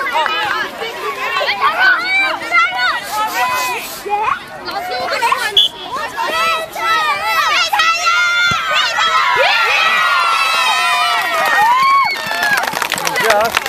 来，加油！来，加油！老师，我不管了，我承认，太厉害，太棒了！加油！